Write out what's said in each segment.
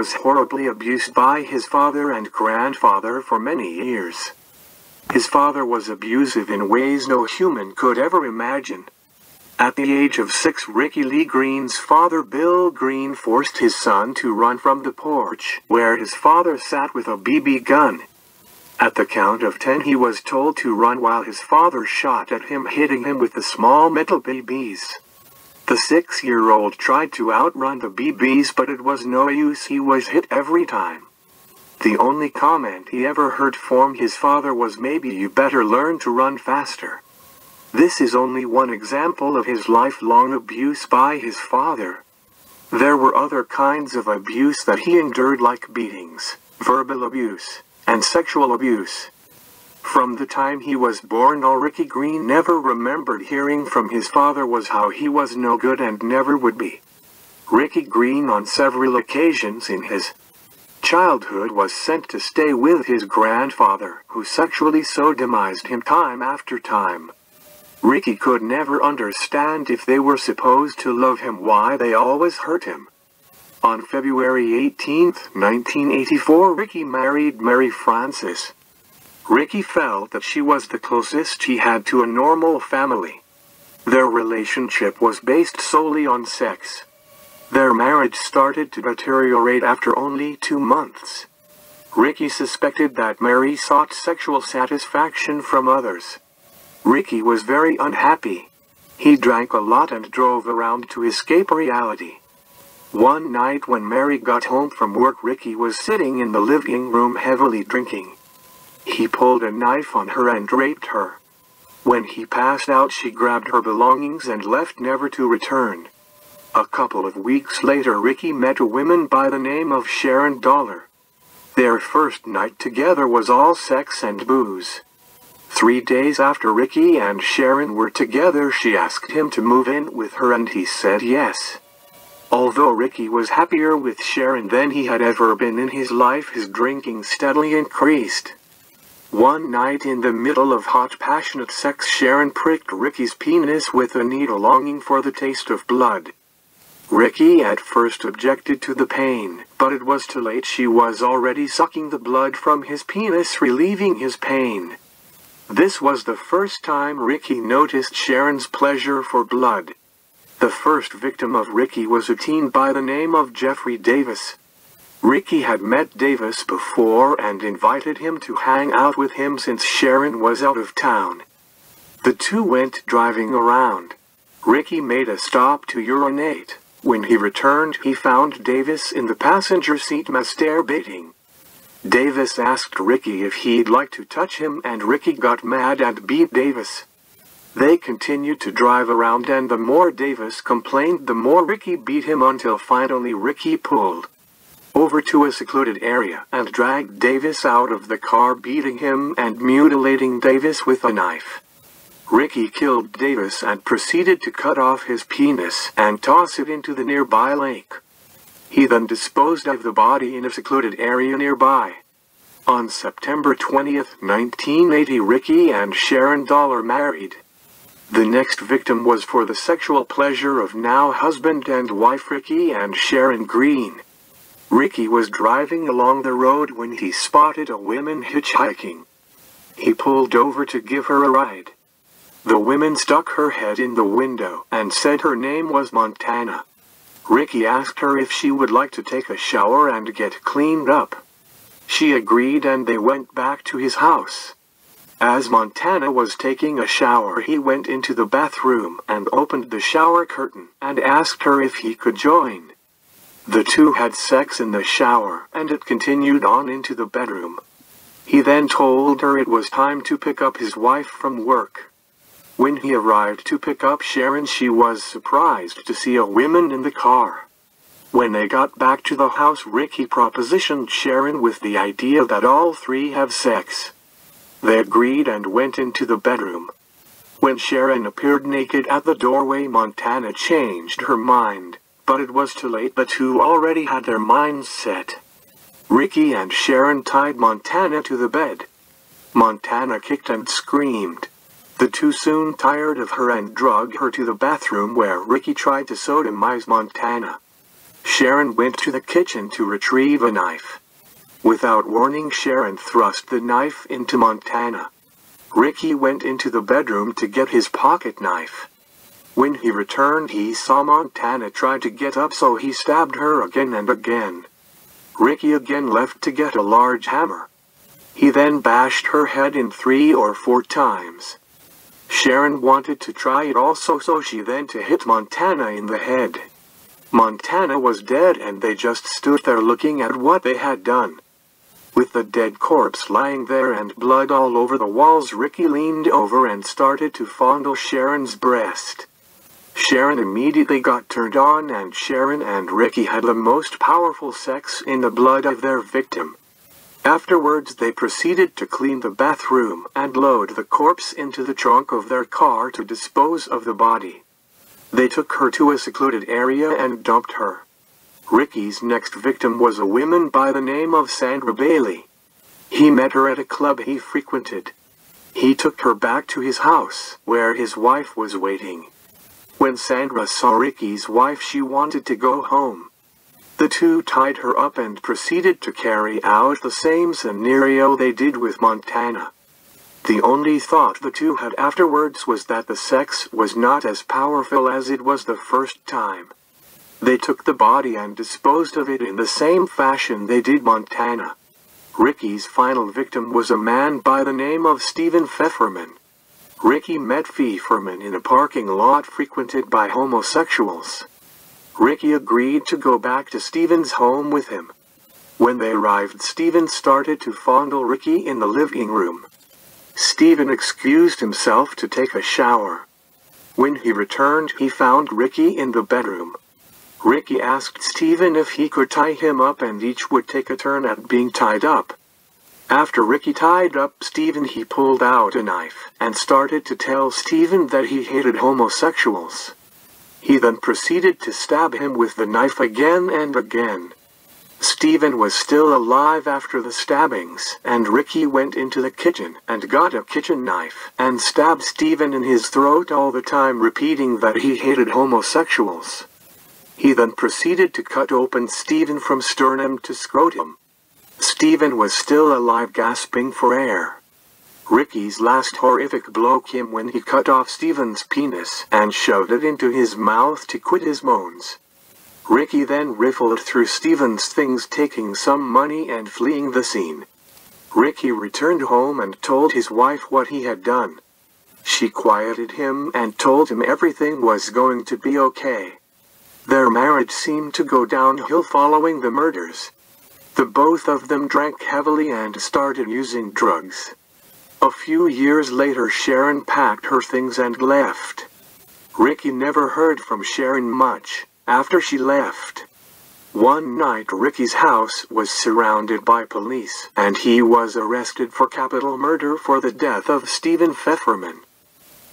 Was horribly abused by his father and grandfather for many years. His father was abusive in ways no human could ever imagine. At the age of six Ricky Lee Green's father Bill Green forced his son to run from the porch where his father sat with a BB gun. At the count of ten he was told to run while his father shot at him hitting him with the small metal BBs. The six-year-old tried to outrun the BBs but it was no use he was hit every time. The only comment he ever heard from his father was maybe you better learn to run faster. This is only one example of his lifelong abuse by his father. There were other kinds of abuse that he endured like beatings, verbal abuse, and sexual abuse. From the time he was born all Ricky Green never remembered hearing from his father was how he was no good and never would be. Ricky Green on several occasions in his childhood was sent to stay with his grandfather, who sexually sodomized him time after time. Ricky could never understand if they were supposed to love him why they always hurt him. On February 18, 1984 Ricky married Mary Frances. Ricky felt that she was the closest he had to a normal family. Their relationship was based solely on sex. Their marriage started to deteriorate after only two months. Ricky suspected that Mary sought sexual satisfaction from others. Ricky was very unhappy. He drank a lot and drove around to escape reality. One night when Mary got home from work Ricky was sitting in the living room heavily drinking. He pulled a knife on her and raped her. When he passed out she grabbed her belongings and left never to return. A couple of weeks later Ricky met a woman by the name of Sharon Dollar. Their first night together was all sex and booze. Three days after Ricky and Sharon were together she asked him to move in with her and he said yes. Although Ricky was happier with Sharon than he had ever been in his life his drinking steadily increased. One night in the middle of hot passionate sex Sharon pricked Ricky's penis with a needle longing for the taste of blood. Ricky at first objected to the pain, but it was too late she was already sucking the blood from his penis relieving his pain. This was the first time Ricky noticed Sharon's pleasure for blood. The first victim of Ricky was a teen by the name of Jeffrey Davis. Ricky had met Davis before and invited him to hang out with him since Sharon was out of town. The two went driving around. Ricky made a stop to urinate. When he returned he found Davis in the passenger seat masturbating. Davis asked Ricky if he'd like to touch him and Ricky got mad and beat Davis. They continued to drive around and the more Davis complained the more Ricky beat him until finally Ricky pulled over to a secluded area and dragged Davis out of the car beating him and mutilating Davis with a knife. Ricky killed Davis and proceeded to cut off his penis and toss it into the nearby lake. He then disposed of the body in a secluded area nearby. On September 20, 1980 Ricky and Sharon Dollar married. The next victim was for the sexual pleasure of now husband and wife Ricky and Sharon Green. Ricky was driving along the road when he spotted a woman hitchhiking. He pulled over to give her a ride. The woman stuck her head in the window and said her name was Montana. Ricky asked her if she would like to take a shower and get cleaned up. She agreed and they went back to his house. As Montana was taking a shower he went into the bathroom and opened the shower curtain and asked her if he could join. The two had sex in the shower and it continued on into the bedroom. He then told her it was time to pick up his wife from work. When he arrived to pick up Sharon she was surprised to see a woman in the car. When they got back to the house Ricky propositioned Sharon with the idea that all three have sex. They agreed and went into the bedroom. When Sharon appeared naked at the doorway Montana changed her mind, but it was too late the two already had their minds set. Ricky and Sharon tied Montana to the bed. Montana kicked and screamed. The two soon tired of her and drug her to the bathroom where Ricky tried to sodomize Montana. Sharon went to the kitchen to retrieve a knife. Without warning Sharon thrust the knife into Montana. Ricky went into the bedroom to get his pocket knife. When he returned he saw Montana try to get up so he stabbed her again and again. Ricky again left to get a large hammer. He then bashed her head in three or four times. Sharon wanted to try it also so she then to hit Montana in the head. Montana was dead and they just stood there looking at what they had done. With the dead corpse lying there and blood all over the walls Ricky leaned over and started to fondle Sharon's breast. Sharon immediately got turned on and Sharon and Ricky had the most powerful sex in the blood of their victim. Afterwards they proceeded to clean the bathroom and load the corpse into the trunk of their car to dispose of the body. They took her to a secluded area and dumped her. Ricky's next victim was a woman by the name of Sandra Bailey. He met her at a club he frequented. He took her back to his house, where his wife was waiting. When Sandra saw Ricky's wife she wanted to go home. The two tied her up and proceeded to carry out the same scenario they did with Montana. The only thought the two had afterwards was that the sex was not as powerful as it was the first time. They took the body and disposed of it in the same fashion they did Montana. Ricky's final victim was a man by the name of Stephen Pfefferman. Ricky met Pfefferman in a parking lot frequented by homosexuals. Ricky agreed to go back to Stephen's home with him. When they arrived Stephen started to fondle Ricky in the living room. Stephen excused himself to take a shower. When he returned he found Ricky in the bedroom. Ricky asked Stephen if he could tie him up and each would take a turn at being tied up. After Ricky tied up Stephen he pulled out a knife and started to tell Stephen that he hated homosexuals. He then proceeded to stab him with the knife again and again. Stephen was still alive after the stabbings, and Ricky went into the kitchen and got a kitchen knife and stabbed Stephen in his throat all the time repeating that he hated homosexuals. He then proceeded to cut open Stephen from sternum to scrotum. Stephen was still alive gasping for air. Ricky's last horrific blow came when he cut off Stephen's penis and shoved it into his mouth to quit his moans. Ricky then riffled through Stephen's things taking some money and fleeing the scene. Ricky returned home and told his wife what he had done. She quieted him and told him everything was going to be okay. Their marriage seemed to go downhill following the murders. The both of them drank heavily and started using drugs. A few years later Sharon packed her things and left. Ricky never heard from Sharon much after she left. One night Ricky's house was surrounded by police and he was arrested for capital murder for the death of Stephen Pfefferman.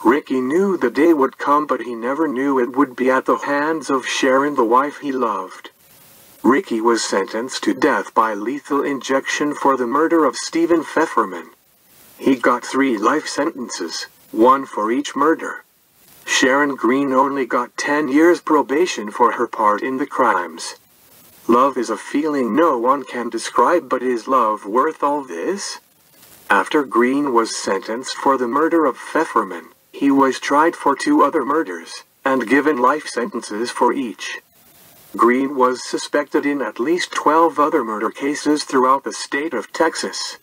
Ricky knew the day would come but he never knew it would be at the hands of Sharon the wife he loved. Ricky was sentenced to death by lethal injection for the murder of Stephen Pfefferman. He got three life sentences, one for each murder. Sharon Green only got 10 years probation for her part in the crimes. Love is a feeling no one can describe but is love worth all this? After Green was sentenced for the murder of Pfefferman, he was tried for two other murders, and given life sentences for each. Green was suspected in at least 12 other murder cases throughout the state of Texas.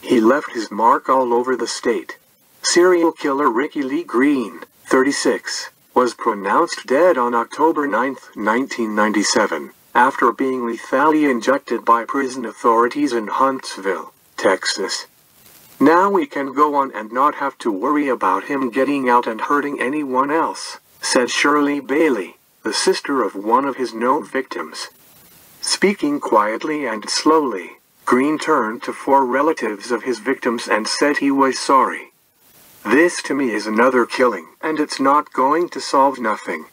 He left his mark all over the state. Serial killer Ricky Lee Green, 36, was pronounced dead on October 9, 1997, after being lethally injected by prison authorities in Huntsville, Texas. Now we can go on and not have to worry about him getting out and hurting anyone else, said Shirley Bailey, the sister of one of his known victims. Speaking quietly and slowly, Green turned to four relatives of his victims and said he was sorry. This to me is another killing, and it's not going to solve nothing.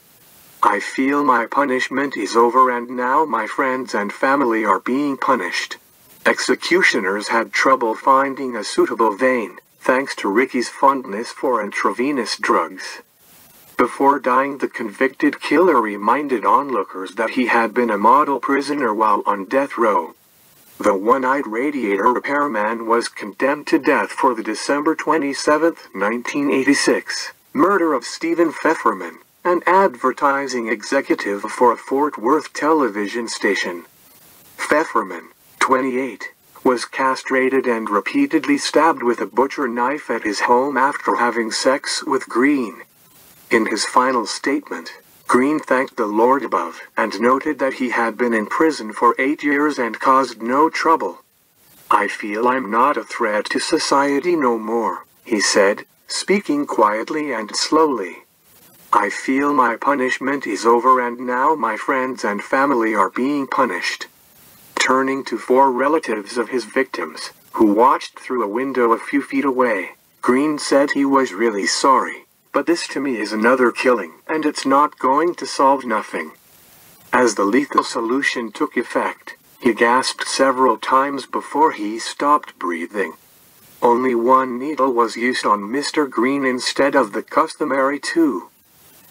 I feel my punishment is over and now my friends and family are being punished. Executioners had trouble finding a suitable vein, thanks to Ricky's fondness for intravenous drugs. Before dying the convicted killer reminded onlookers that he had been a model prisoner while on death row. The one-eyed radiator repairman was condemned to death for the December 27, 1986, murder of Stephen Pfefferman, an advertising executive for a Fort Worth television station. Pfefferman, 28, was castrated and repeatedly stabbed with a butcher knife at his home after having sex with Green. In his final statement, Green thanked the Lord above and noted that he had been in prison for eight years and caused no trouble. I feel I'm not a threat to society no more, he said, speaking quietly and slowly. I feel my punishment is over and now my friends and family are being punished. Turning to four relatives of his victims, who watched through a window a few feet away, Green said he was really sorry. But this to me is another killing, and it's not going to solve nothing. As the lethal solution took effect, he gasped several times before he stopped breathing. Only one needle was used on Mr. Green instead of the customary two.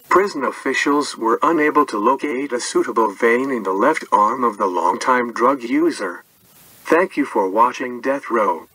Prison officials were unable to locate a suitable vein in the left arm of the longtime drug user. Thank you for watching Death Row.